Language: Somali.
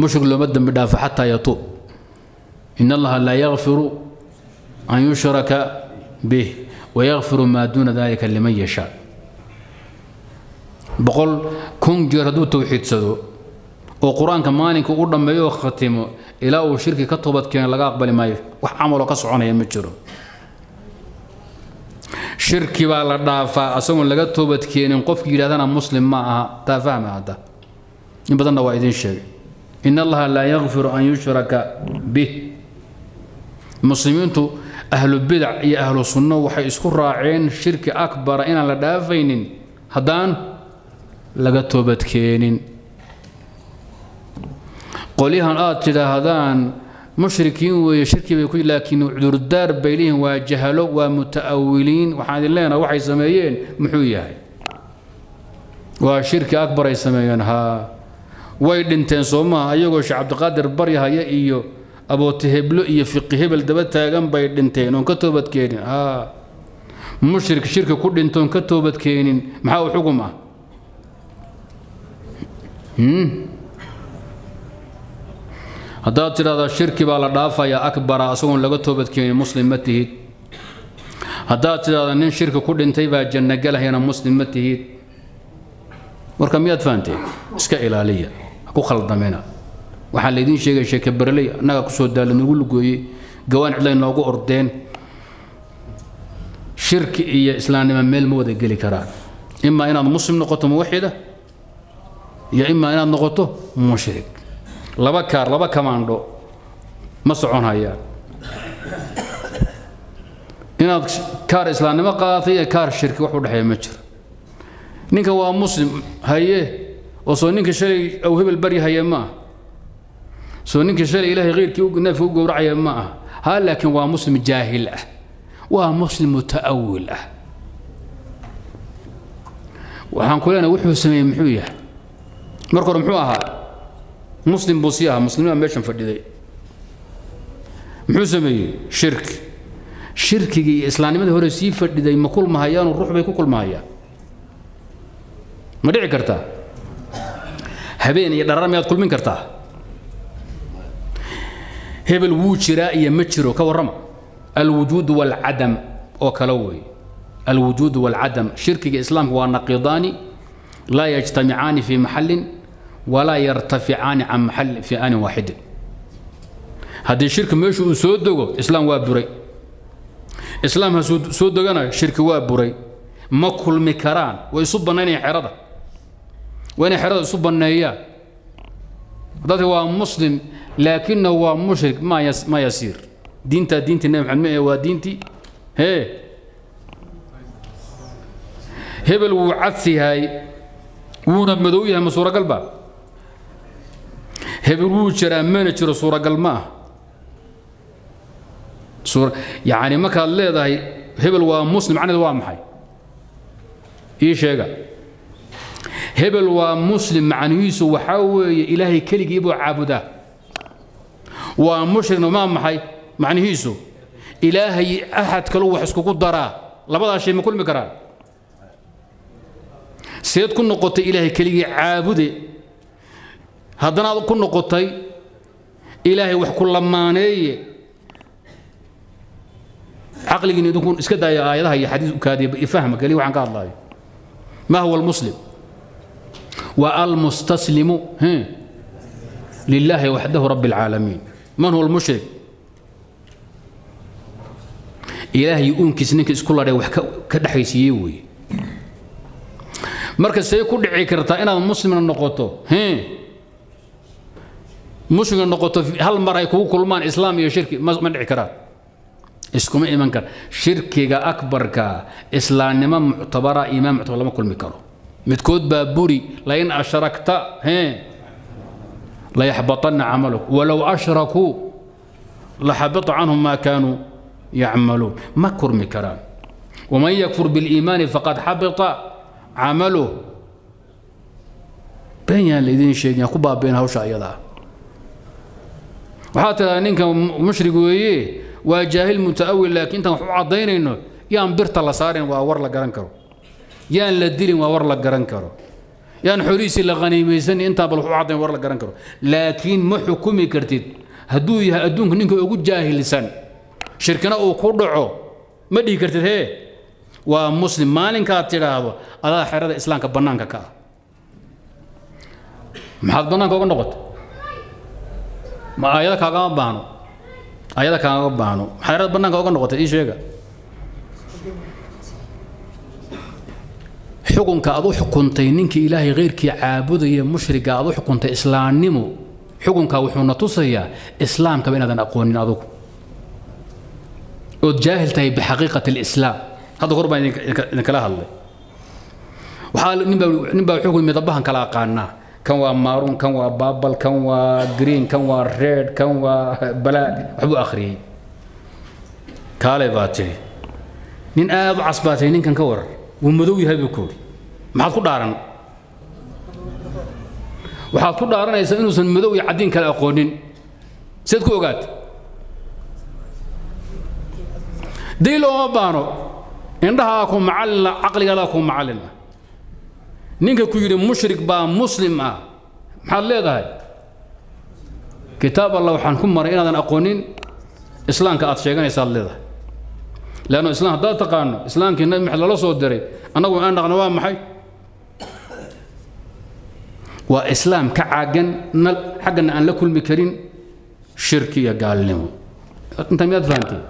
mushrik looma dembi dhaafo xataa yatuub in allaha laa yakfiru an yushraka bih wayakfiru maa duuna dalika liman yashaa boqol kun jeer hadduu towxiidsado oo qur'aanka maalinka u dhammeeyo oo khatimo ilaa uu shirki ka toobad keeno laga aqbali maayo wax camaloo ka soconaya ma jiro. Shirki baa la dhaafaa asagoon laga toobad keenin qofki yidhahdana muslim ma aha taa fahma hadda. In badanna waa idiin sheegay in allaha laa yakfiru an yushraka bih. Muslimiintu ahlu bidac iyo ahlu sunno waxay isku raaceen shirki akbara inaan la dhaafaynin. Haddaan laga toobad keenin. Qolyahan aad tidhaahdaan mushrikiin weeye shirki bay ku laakiin cudurdaar bay leeyihiin waa jahalo waa muta'awiliin. Waxaan idin leenahay waxay sameeyeen muxuu yahay. Waa shirki akbar ay sameeyeen haa way dhinteen soo maaha ayagoo sheekh cabdiqaadir baryahaya iyo abootiheblo iyo fiqi hebel daba taagan bay dhinteen oon ka toobadkeenin mushrik shirki ku dhintoon ka toobadkeenin maxaa u xugum ah haddaad tidhahdaa shirki baa la dhaafayaa akbara asagoon laga toobadkeenin muslim ma tihid. Haddaad tidhahdaa nin shirki ku dhintay baa janno galahayana muslim ma tihid. Warka miyaad fahanteen iska ilaaliya ku khaldamina waxaa laydiin sheegaya sheeke berley annagaa ku soo daala nagu lugooyey gawaan cidlay noogu ordeen shirki iyo islaamnimo meel ma wada geli karaan. Imaa inaad muslim noqoto muwaxida iyo imaa inaad noqoto mushrik laba kaar laba kamaandho ma socon hayaan. Inaad kaar islaamnimo qaadatay iyo kaar shirki wax u dhexeeya ma jiro. Ninka waa muslim haye oo soo ninka shalay aw hebel bari haye ma ah soo ninka shalay ilaahay keyrkii neefka u gowracaya ma ah ha laakiin waa muslim jaahil ah. Waa muslim muta'awil ah. Waxaan ku leenahay wuxuu sameeyey muxuu yahay? Marka hore muxuu ahaa? Muslim buu sii ahaa. Muslimnima meeshan fadhiday. Muxuu sameeyey? Shirki shirkigii iyo islaamnimadii hore sii fadhiday ma kulmahayaanu ruux bay ku kulmahayaan. Ma dhici kartaa habeen iyo dharar miyaad kulmin kartaa. Hebel wuu jiraa iyo ma jiro ka warrama. Alwujuud waalcadam oo kale weeye. Alwujuud waalcadam shirkiga islaamka waa naqidaani laa yajtamicaani fi maxallin walaa yartaficaani can maxallin fi aanin waaxidin. Haddii shirki meeshu uu soo dego islaam waa buray. Islaam ha soo degana shirki waa buray. Ma kulmi karaan way isu bannaynayaan xerada waa inay xerada isu banneeyaan dadka waa muslim laakinahu waa mushrik. Ma ma yasiir. Diintaa diintii nabi maxamed ma waa diintii hee hebel wuu cadsi yahay. Wuuna madow yahay ma suuragal hebel wuu jiraa mana jiro suuragal ma ah yacni markaad leedahay hebel waa muslim macnaheedu waa maxay? Ii sheega hebel waa muslim macnihiisu waxaa weeye ilaahay keligii keligiibuu caabudaa. Waa mushrigna maa maxay? Macnihiisu ilaahay axad kalu wax iskugu daraa. Labadaa shay ma kulmi karaan. Seed ku noqotay ilaahay keligii caabude haddana ku noqotay ilaahay wax ku lamaaneeye. Caqligiina idinku iska daaya aayadaha iyo xadiis ukaadiya fahma keliya waxaan ka hadlaayo. Ma huwa almuslim? المسلم والمستسلم لله وحده رب العالمين من هو المشرك إلهي أنكس نكس كل رأي وحكا كدحيسيه وي marka say ku dhici kartaa inaad muslimna noqoto muslimna noqoto hal mar ay kugu kulmaan islaam iyo shirki ma dhici karaan iskuma iman kara shirkiga akbarka islaamnimo muctabara iimaan muctabar lama kulmi karo midkood baa buri lain ashrakta layaxbaطana camaluk. Walow ashrakuu laxabita canhum ma kaanuu yacmaluun. Ma kurmi karaan. Waman yakfur biاliimaani faqad xabita camaluh been laydin sheegin ku baabeen hawsha ayadaa. Waxaa tidahdaa ninka mushrig weeye waa jaahil muta'awil laakiin intaan wax u caddaynayno yaan birta la saarin waa war la garan karo yaan la dilin waa war la garan karo. Yaan xoolihiisii la qaniimaysan intaa bal wuxuu war la garan karo. Laakiin ma xukumi kartid hadduu yahay adduunka ninka ugu jaahilsan shirkina uu ku dhaco ma dhihi kartid hee waa muslim maalinkaad tidhaahdo adaa xerada islaamka bannaanka ka ah. Maxaad bannaanka uga noqotay ma aayada kaagama baahno? Aayada kaagama baahno? Xerada bannaanka uga noqotay ii sheega xukunka aad u xukuntay ninkii ilaahay khayrkii caabudaya mushriga aad u xukuntay islaamnimo xukunka wuxuuna tusayaa islaamkaba inaadan aqoonin adugu. Ood jaahil tahay bixaqiiqati alislaam. Hadda hor baan idinkala hadlay. Waxaa ninbaa wuxuu midabahan kala aqaanaa. Kan waa maaruun kan waa baabal kan waa green kan waa red kan waa balaa waxbuu akhriyey. Kaale baa tiri. Nin aad u casbaatay ninkan ka warar. Wuu madow yahay buu ku yidhi maxaad ku dhaaran? Waxaad ku dhaaranaysaa inuusan madow iyo caddiin kale aqoonin. Seed ku ogaat dayl ooma baano indhahaa ku macallina caqligaadaa ku macallina ninka ku yidhi mushrik baa muslim ah. Maxaad leedahay? Kitaab allah waxaan ku maray inaadan aqoonin. Islaamka aad sheeganaysaad leedahay. Leanno islaam haddaad taqaano islaamkii nabi maxamed lala soo diray annagu aan dhaqno waa maxay waa islaam ka caagan xaggana aan la kulmi karin shirki iyo gaalnimo. Inta miyaad fahamtay